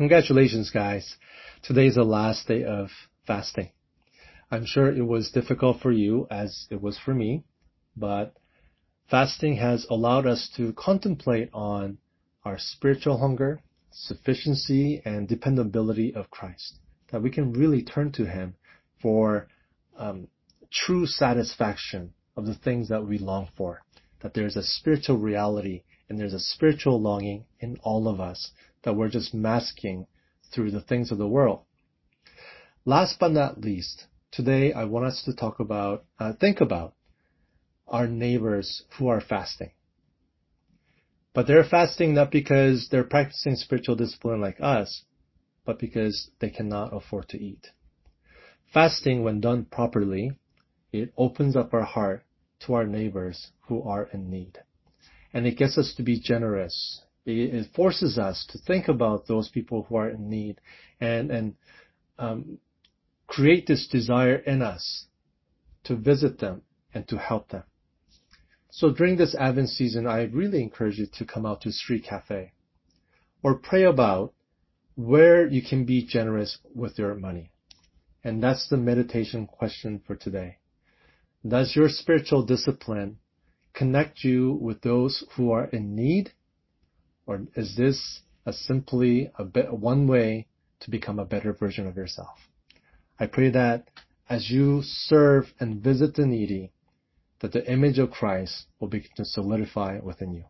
Congratulations, guys. Today is the last day of fasting. I'm sure it was difficult for you as it was for me, but fasting has allowed us to contemplate on our spiritual hunger, sufficiency, and dependability of Christ. That we can really turn to Him for um, true satisfaction of the things that we long for. That there's a spiritual reality and there's a spiritual longing in all of us that we're just masking through the things of the world. Last but not least, today I want us to talk about, uh, think about our neighbors who are fasting. But they're fasting not because they're practicing spiritual discipline like us, but because they cannot afford to eat. Fasting, when done properly, it opens up our heart to our neighbors who are in need. And it gets us to be generous it forces us to think about those people who are in need and, and um, create this desire in us to visit them and to help them. So during this Advent season, I really encourage you to come out to Street Cafe or pray about where you can be generous with your money. And that's the meditation question for today. Does your spiritual discipline connect you with those who are in need or is this a simply a bit, one way to become a better version of yourself? I pray that as you serve and visit the needy, that the image of Christ will begin to solidify within you.